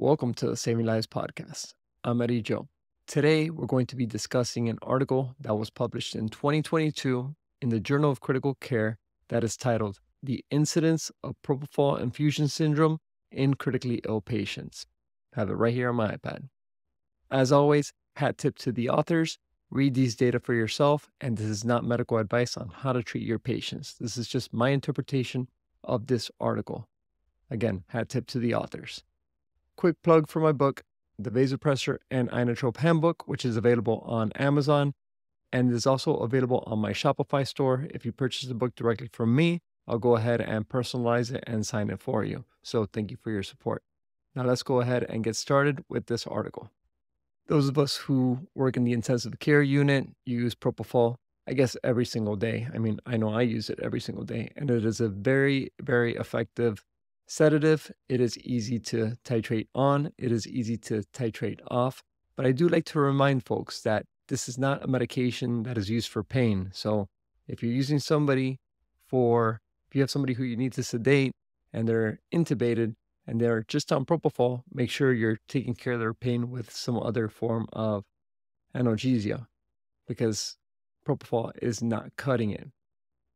Welcome to the Saving Lives podcast. I'm Eddy Joe. Today, we're going to be discussing an article that was published in 2022 in the Journal of Critical Care that is titled The Incidence of Propofol Infusion Syndrome in Critically Ill Patients. I have it right here on my iPad. As always, hat tip to the authors. Read these data for yourself, and this is not medical advice on how to treat your patients. This is just my interpretation of this article. Again, hat tip to the authors. Quick plug for my book, The Vasopressor and Inotrope Handbook, which is available on Amazon and is also available on my Shopify store. If you purchase the book directly from me, I'll go ahead and personalize it and sign it for you. So thank you for your support. Now let's go ahead and get started with this article. Those of us who work in the intensive care unit use propofol, I guess, every single day. I mean, I know I use it every single day, and it is a very, very effective sedative. It is easy to titrate on, it is easy to titrate off. But I do like to remind folks that this is not a medication that is used for pain. So if you're using somebody for, if you have somebody who you need to sedate and they're intubated and they're just on propofol, make sure you're taking care of their pain with some other form of analgesia because propofol is not cutting it.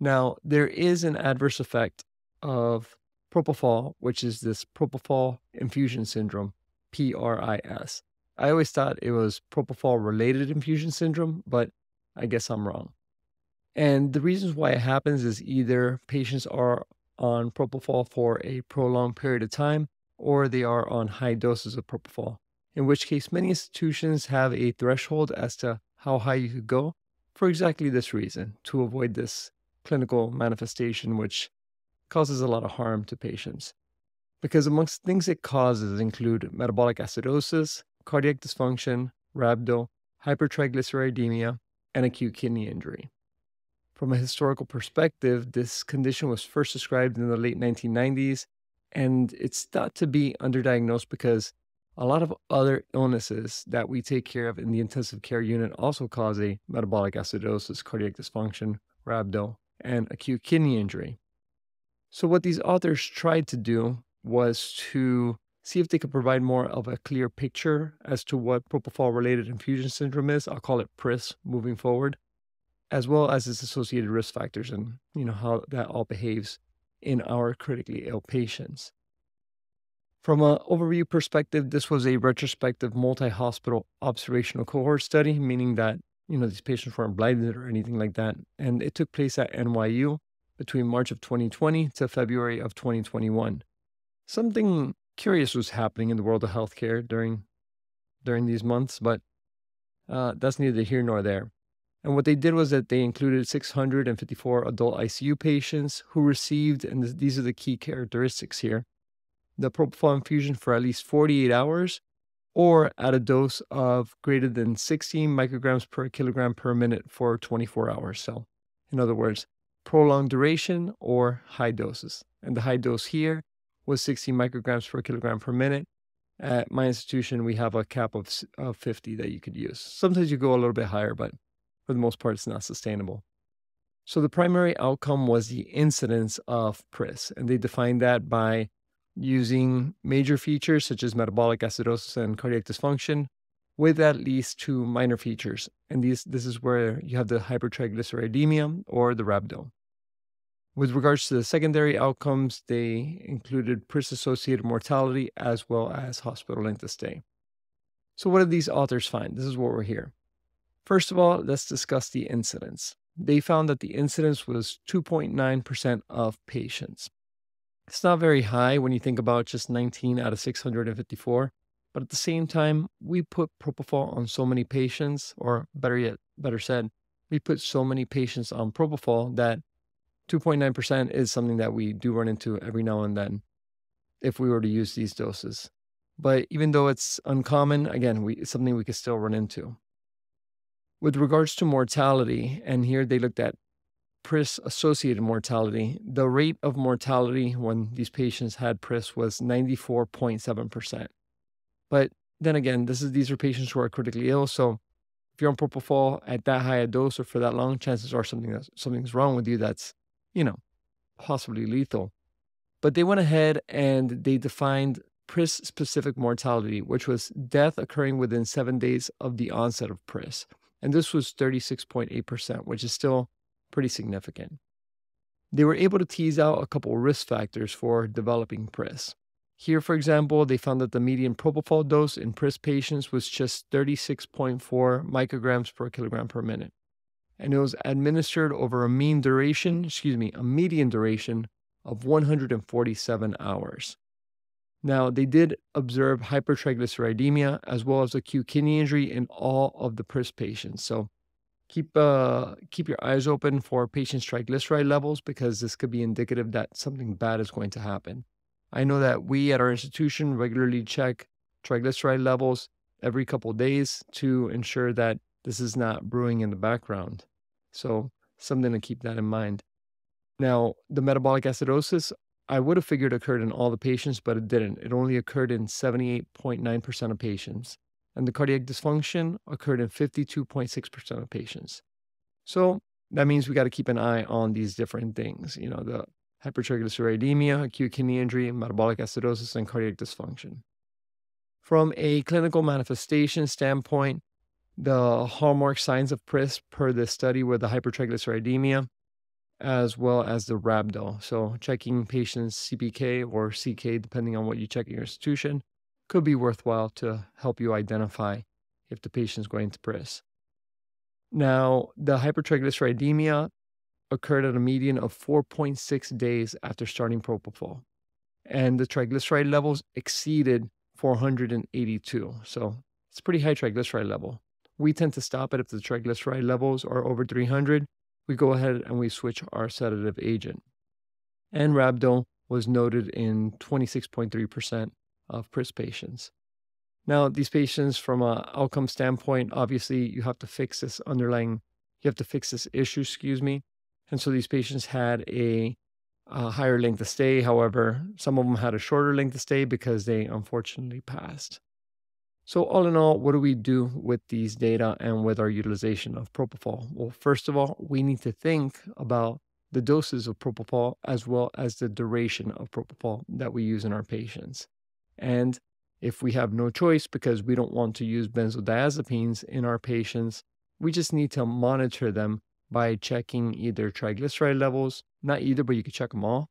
Now, there is an adverse effect of propofol, which is this propofol infusion syndrome, PRIS. I always thought it was propofol related infusion syndrome, but I guess I'm wrong. And the reasons why it happens is either patients are on propofol for a prolonged period of time or they are on high doses of propofol, in which case many institutions have a threshold as to how high you could go for exactly this reason to avoid this clinical manifestation, which causes a lot of harm to patients. Because amongst things it causes include metabolic acidosis, cardiac dysfunction, rhabdo, hypertriglyceridemia, and acute kidney injury. From a historical perspective, this condition was first described in the late 1990s, and it's thought to be underdiagnosed because a lot of other illnesses that we take care of in the intensive care unit also cause a metabolic acidosis, cardiac dysfunction, rhabdo, and acute kidney injury. So, what these authors tried to do was to see if they could provide more of a clear picture as to what propofol related infusion syndrome is. I'll call it PRIS moving forward, as well as its associated risk factors and you know how that all behaves in our critically ill patients. From an overview perspective, this was a retrospective multi-hospital observational cohort study, meaning that you know these patients weren't blinded or anything like that, and it took place at NYU between March of 2020 to February of 2021. Something curious was happening in the world of healthcare during during these months, but uh, that's neither here nor there. And what they did was that they included 654 adult ICU patients who received, and these are the key characteristics here, the propofol infusion for at least 48 hours or at a dose of greater than 16 micrograms per kilogram per minute for 24 hours. So, in other words, prolonged duration or high doses. And the high dose here was 60 micrograms per kilogram per minute. At my institution, we have a cap of, of 50 that you could use. Sometimes you go a little bit higher, but for the most part, it's not sustainable. So the primary outcome was the incidence of PRIS, and they defined that by using major features such as metabolic acidosis and cardiac dysfunction with at least two minor features. And these, this is where you have the hypertriglyceridemia or the rhabdo. With regards to the secondary outcomes, they included PRIS associated mortality as well as hospital length of stay. So, what did these authors find? This is what we're here. First of all, let's discuss the incidence. They found that the incidence was 2.9% of patients. It's not very high when you think about just 19 out of 654, but at the same time, we put propofol on so many patients, or better yet, better said, we put so many patients on propofol that 2.9% is something that we do run into every now and then if we were to use these doses. But even though it's uncommon, again, we, it's something we could still run into. With regards to mortality, and here they looked at PRIS associated mortality, the rate of mortality when these patients had PRIS was 94.7%. But then again, this is these are patients who are critically ill. So if you're on propofol at that high a dose or for that long, chances are something that's, something's wrong with you that's you know, possibly lethal. But they went ahead and they defined PRIS specific mortality, which was death occurring within seven days of the onset of PRIS. And this was 36.8%, which is still pretty significant. They were able to tease out a couple risk factors for developing PRIS. Here, for example, they found that the median propofol dose in PRIS patients was just 36.4 micrograms per kilogram per minute. And it was administered over a mean duration, excuse me, a median duration of 147 hours. Now, they did observe hypertriglyceridemia as well as acute kidney injury in all of the PRIS patients. So keep uh, keep your eyes open for patients' triglyceride levels because this could be indicative that something bad is going to happen. I know that we at our institution regularly check triglyceride levels every couple days to ensure that this is not brewing in the background. So something to keep that in mind. Now, the metabolic acidosis, I would have figured occurred in all the patients, but it didn't. It only occurred in 78.9% of patients. And the cardiac dysfunction occurred in 52.6% of patients. So that means we got to keep an eye on these different things, you know, the hypertriglyceridemia, acute kidney injury, metabolic acidosis, and cardiac dysfunction. From a clinical manifestation standpoint, the hallmark signs of PRIS per this study were the hypertriglyceridemia, as well as the rhabdo. So checking patients' CPK or CK, depending on what you check in your institution, could be worthwhile to help you identify if the patient is going to PRIS. Now, the hypertriglyceridemia occurred at a median of 4.6 days after starting propofol, and the triglyceride levels exceeded 482. So it's pretty high triglyceride level. We tend to stop it if the triglyceride levels are over 300 we go ahead and we switch our sedative agent. And rhabdo was noted in 26.3% of PRIS patients. Now, these patients, from an outcome standpoint, obviously you have to fix this underlying, you have to fix this issue, excuse me. And so these patients had a, a higher length of stay. However, some of them had a shorter length of stay because they unfortunately passed. So, all in all, what do we do with these data and with our utilization of propofol? Well, first of all, we need to think about the doses of propofol as well as the duration of propofol that we use in our patients. And if we have no choice because we don't want to use benzodiazepines in our patients, we just need to monitor them by checking either triglyceride levels, not either, but you can check them all,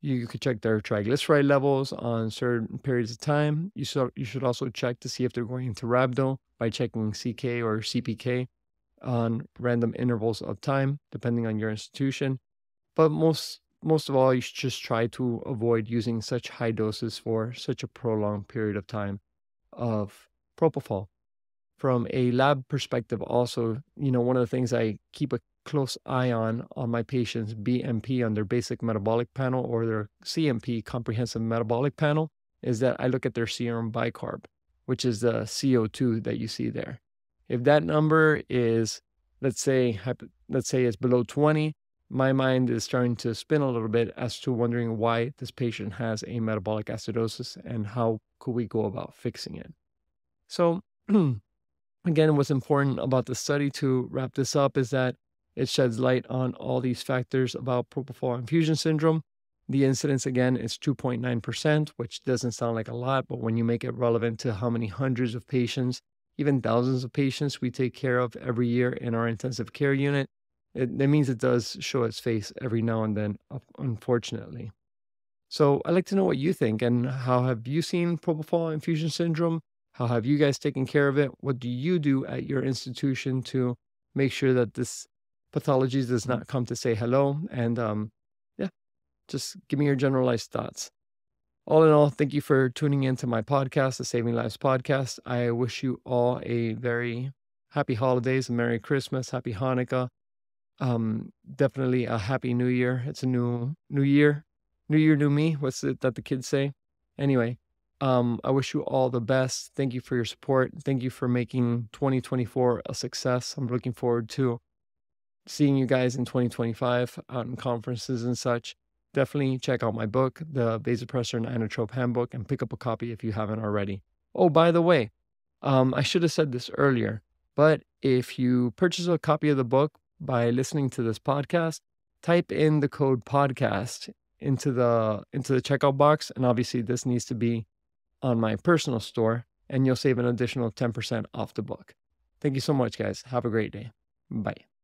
you could check their triglyceride levels on certain periods of time. You should, you should also check to see if they're going into rhabdo by checking CK or CPK on random intervals of time, depending on your institution. But most most of all, you should just try to avoid using such high doses for such a prolonged period of time of propofol. From a lab perspective, also, you know, one of the things I keep a close eye on on my patients' BMP on their basic metabolic panel or their CMP comprehensive metabolic panel is that I look at their serum bicarb, which is the CO2 that you see there. If that number is let's say let's say it's below 20, my mind is starting to spin a little bit as to wondering why this patient has a metabolic acidosis and how could we go about fixing it. So again, what's important about the study to wrap this up is that it sheds light on all these factors about propofol infusion syndrome. The incidence again is 2.9%, which doesn't sound like a lot, but when you make it relevant to how many hundreds of patients, even thousands of patients we take care of every year in our intensive care unit, it, that means it does show its face every now and then, unfortunately. So I'd like to know what you think and how have you seen propofol infusion syndrome? How have you guys taken care of it? What do you do at your institution to make sure that this pathologies does not come to say hello. And um, yeah, just give me your generalized thoughts. All in all, thank you for tuning into my podcast, the Saving Lives podcast. I wish you all a very happy holidays, a Merry Christmas, Happy Hanukkah. Um, definitely a happy new year. It's a new new year. New year, new me. What's it that the kids say? Anyway, um, I wish you all the best. Thank you for your support. Thank you for making 2024 a success. I'm looking forward to seeing you guys in 2025 out in conferences and such. Definitely check out my book, the Vasopressor and Inotrope Handbook, and pick up a copy if you haven't already. Oh, by the way, um, I should have said this earlier, but if you purchase a copy of the book by listening to this podcast, type in the code podcast into the into the checkout box, and obviously this needs to be on my personal store, and you'll save an additional 10% off the book. Thank you so much, guys. Have a great day. Bye.